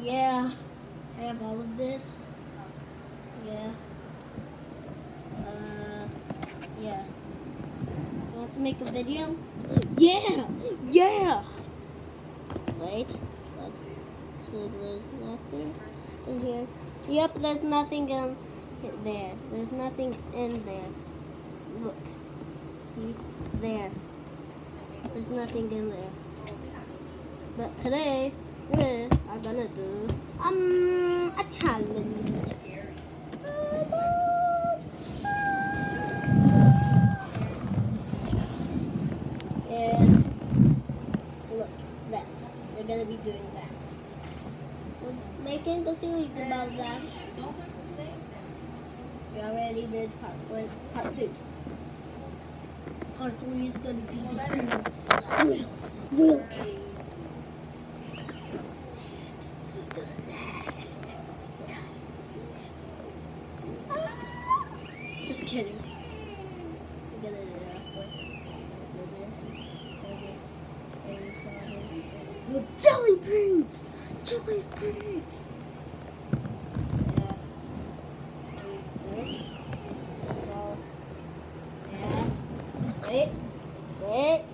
Yeah, I have all of this. Yeah. Uh, yeah. You want to make a video? Yeah! Yeah! Wait. Let's see there's nothing in here. Yep, there's nothing in there. There's nothing in there. Look. See? There. There's nothing in there. But today, are gonna um a challenge. And look, that. We're gonna be doing that. We're making a series about that. We already did part one, part two. Part three is gonna be the real, real game. Just kidding. Jelly beans! Jelly beans! Wait. Wait.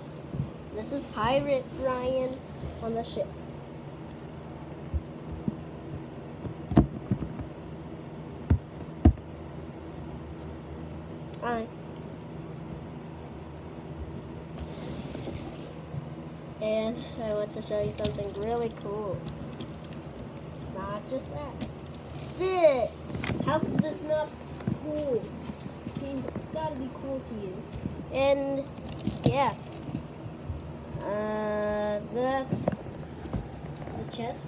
This is Pirate Ryan on the ship. And I want to show you something really cool. Not just that. This! How is this not cool? I mean, it's gotta be cool to you. And yeah. Uh, that's the chest.